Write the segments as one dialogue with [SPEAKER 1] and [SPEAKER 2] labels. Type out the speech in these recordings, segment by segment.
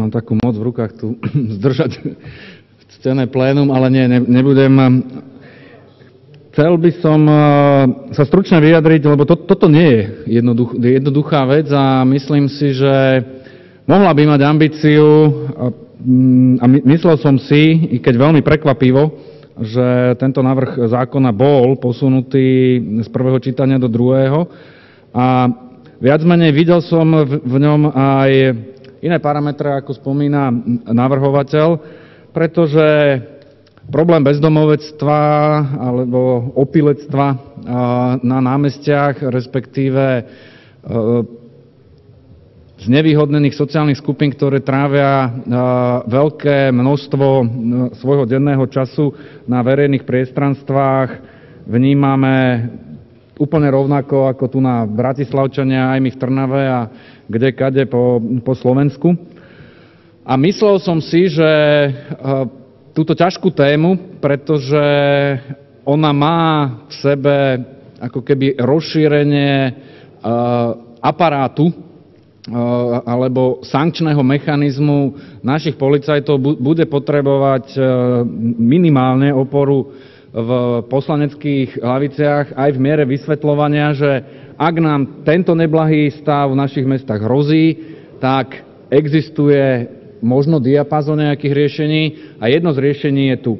[SPEAKER 1] Mám takú moc v rukách tu zdržať ctené plénum, ale nie, ne, nebudem. Chcel by som eh, sa stručne vyjadriť, lebo to, toto nie je jednoduch, jednoduchá vec a myslím si, že mohla by mať ambíciu a myslel som si, i keď veľmi prekvapivo, že tento návrh zákona bol posunutý z prvého čítania do druhého a viac menej videl som v ňom aj iné parametre, ako spomína navrhovateľ, pretože problém bezdomovectva alebo opilectva na námestiach, respektíve e, znevýhodnených sociálnych skupín, ktoré trávia veľké množstvo svojho denného času na verejných priestranstvách, vnímame úplne rovnako ako tu na Bratislavčania, aj my v Trnave a kde kade po, po Slovensku. A myslel som si, že e, túto ťažkú tému, pretože ona má v sebe ako keby rozšírenie e, aparátu e, alebo sankčného mechanizmu našich policajtov bude potrebovať minimálne oporu v poslaneckých hlaviciach aj v miere vysvetľovania, že ak nám tento neblahý stav v našich mestách hrozí, tak existuje možno diapazon nejakých riešení a jedno z riešení je tu.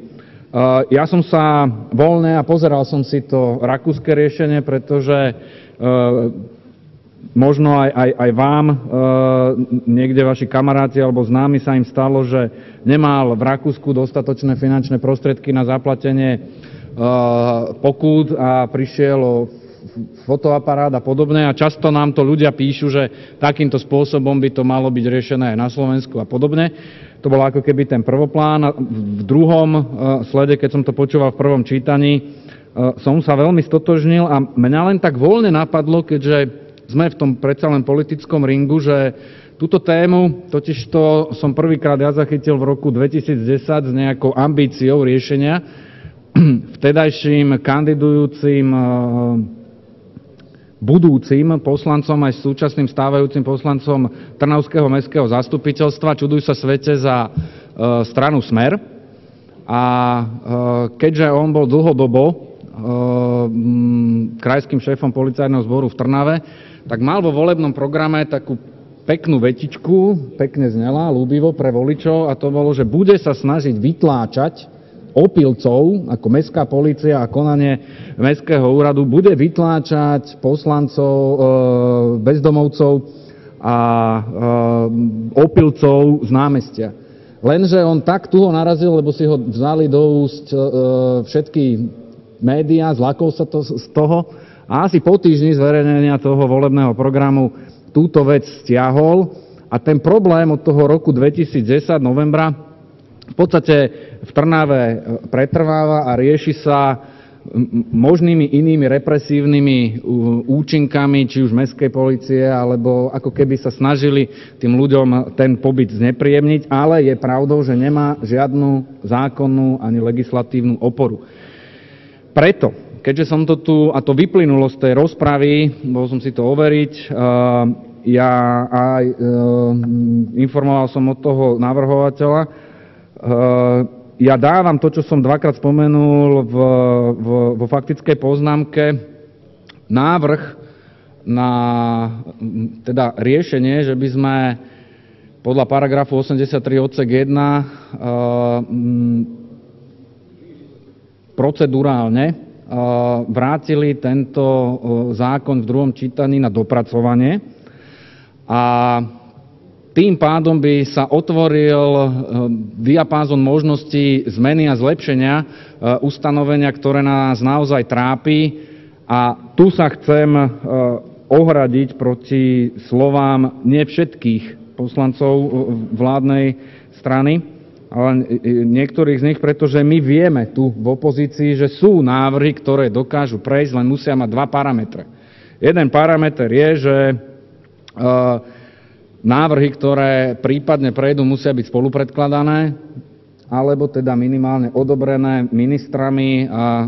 [SPEAKER 1] Ja som sa voľne a pozeral som si to rakúske riešenie, pretože e, možno aj, aj, aj vám e, niekde vaši kamaráti alebo známi sa im stalo, že nemal v Rakúsku dostatočné finančné prostriedky na zaplatenie e, pokút a prišiel o fotoaparát a podobné a často nám to ľudia píšu, že takýmto spôsobom by to malo byť riešené aj na Slovensku a podobne. To bol ako keby ten prvoplán. V druhom e, slede, keď som to počúval v prvom čítaní, som sa veľmi stotožnil a mňa len tak voľne napadlo, keďže sme v tom predsa len politickom ringu, že túto tému, totižto som prvýkrát ja zachytil v roku 2010 s nejakou ambíciou riešenia, vtedajším kandidujúcim e, budúcim poslancom aj súčasným stávajúcim poslancom Trnavského mestského zastupiteľstva. Čuduj sa svete za e, stranu Smer. A e, keďže on bol dlhodobo krajským šéfom policajného zboru v Trnave, tak mal vo volebnom programe takú peknú vetičku, pekne znela, ľúbivo pre voličov a to bolo, že bude sa snažiť vytláčať opilcov, ako mestská policia a konanie mestského úradu, bude vytláčať poslancov, e, bezdomovcov a e, opilcov z námestia. Lenže on tak tu ho narazil, lebo si ho vzali do úst e, všetky médiá, zlakol sa to z toho, a asi po týždni zverejnenia toho volebného programu túto vec stiahol a ten problém od toho roku 2010 novembra v podstate v Trnave e, pretrváva a rieši sa možnými inými represívnymi účinkami, či už mestskej policie, alebo ako keby sa snažili tým ľuďom ten pobyt znepríjemniť, ale je pravdou, že nemá žiadnu zákonnú ani legislatívnu oporu. Preto keďže som to tu, a to vyplynulo z tej rozpravy, bol som si to overiť, eh, ja aj eh, informoval som od toho navrhovateľa, eh, ja dávam to, čo som dvakrát spomenul v, v, vo faktickej poznámke, návrh na teda riešenie, že by sme podľa paragrafu 83 odsek 1 procedurálne vrátili tento zákon v druhom čítaní na dopracovanie a tým pádom by sa otvoril diapázon možností zmeny a zlepšenia ustanovenia, ktoré nás naozaj trápi. A tu sa chcem ohradiť proti slovám nie všetkých poslancov vládnej strany, ale niektorých z nich, pretože my vieme tu v opozícii, že sú návrhy, ktoré dokážu prejsť, len musia mať dva parametre. Jeden parameter je, že e, návrhy, ktoré prípadne prejdú, musia byť spolupredkladané, alebo teda minimálne odobrené ministrami a e,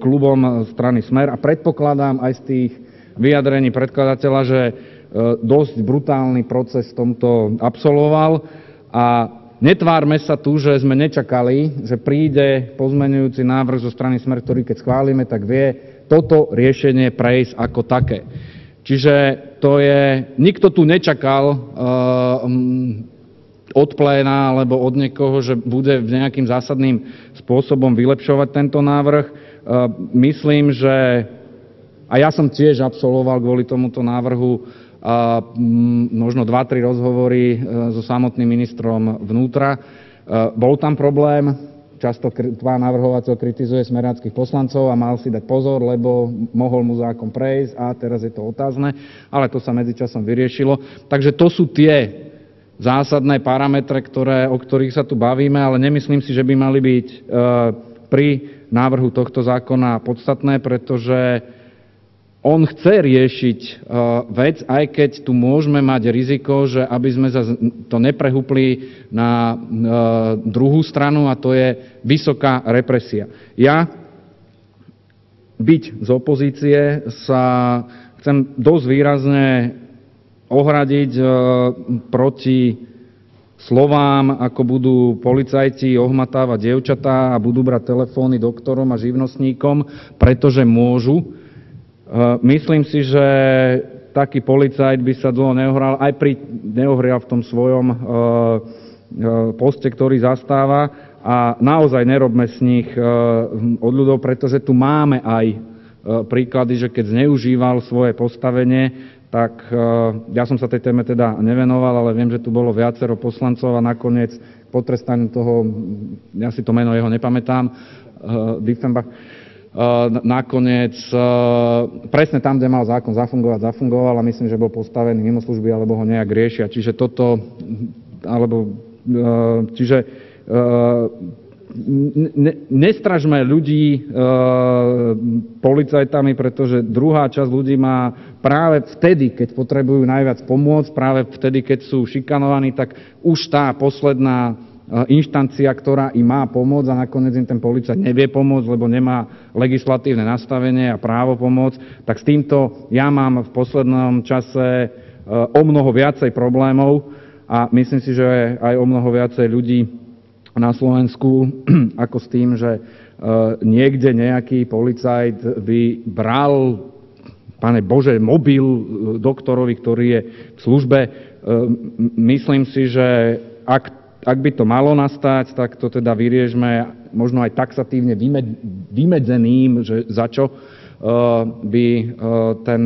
[SPEAKER 1] klubom strany Smer. A predpokladám aj z tých vyjadrení predkladateľa, že dosť brutálny proces v tomto absolvoval a netvárme sa tu, že sme nečakali, že príde pozmenujúci návrh zo strany Smer, ktorý keď schválime, tak vie toto riešenie prejsť ako také. Čiže to je, nikto tu nečakal uh, od pléna alebo od niekoho, že bude nejakým zásadným spôsobom vylepšovať tento návrh. Uh, myslím, že a ja som tiež absolvoval kvôli tomuto návrhu možno 2-3 rozhovory so samotným ministrom vnútra. Bol tam problém, často pán navrhovateľ kritizuje smeráckých poslancov a mal si dať pozor, lebo mohol mu zákon prejsť a teraz je to otázne, ale to sa medzičasom vyriešilo. Takže to sú tie zásadné parametre, ktoré, o ktorých sa tu bavíme, ale nemyslím si, že by mali byť e, pri návrhu tohto zákona podstatné, pretože on chce riešiť uh, vec, aj keď tu môžeme mať riziko, že aby sme to neprehúpli na uh, druhú stranu, a to je vysoká represia. Ja byť z opozície sa chcem dosť výrazne ohradiť uh, proti slovám, ako budú policajti ohmatávať dievčatá a budú brať telefóny doktorom a živnostníkom, pretože môžu Myslím si, že taký policajt by sa dlho neohral, aj pri, neohrial v tom svojom poste, ktorý zastáva. A naozaj nerobme z nich od ľudov, pretože tu máme aj príklady, že keď zneužíval svoje postavenie, tak ja som sa tej téme teda nevenoval, ale viem, že tu bolo viacero poslancov a nakoniec potrestaniu toho, ja si to meno jeho nepamätám, Diffenbach, nakoniec presne tam, kde mal zákon zafungovať, zafungoval a myslím, že bol postavený mimo služby alebo ho nejak riešia. Čiže toto, alebo, čiže ne, nestražme ľudí policajtami, pretože druhá časť ľudí má práve vtedy, keď potrebujú najviac pomôcť, práve vtedy, keď sú šikanovaní, tak už tá posledná inštancia, ktorá im má pomôcť a nakoniec im ten policajt nevie pomôcť, lebo nemá legislatívne nastavenie a právo pomôcť, tak s týmto ja mám v poslednom čase o mnoho viacej problémov a myslím si, že aj o mnoho viacej ľudí na Slovensku ako s tým, že niekde nejaký policajt by bral, pane Bože, mobil doktorovi, ktorý je v službe. Myslím si, že ak ak by to malo nastať, tak to teda vyriežme možno aj taxatívne vymedzeným, že za čo by ten,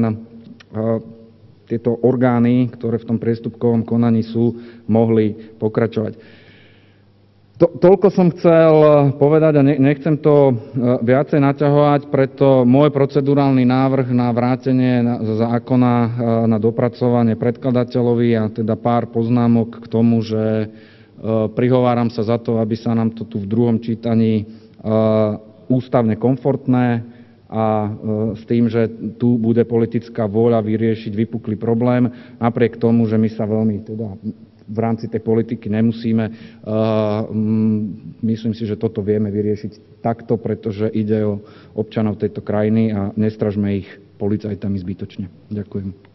[SPEAKER 1] tieto orgány, ktoré v tom priestupkovom konaní sú, mohli pokračovať. To, toľko som chcel povedať a nechcem to viacej naťahovať, preto môj procedurálny návrh na vrátenie zákona na dopracovanie predkladateľovi a teda pár poznámok k tomu, že Prihováram sa za to, aby sa nám to tu v druhom čítaní ústavne komfortné a s tým, že tu bude politická vôľa vyriešiť vypuklý problém, napriek tomu, že my sa veľmi teda v rámci tej politiky nemusíme. Myslím si, že toto vieme vyriešiť takto, pretože ide o občanov tejto krajiny a nestražme ich policajtami zbytočne. Ďakujem.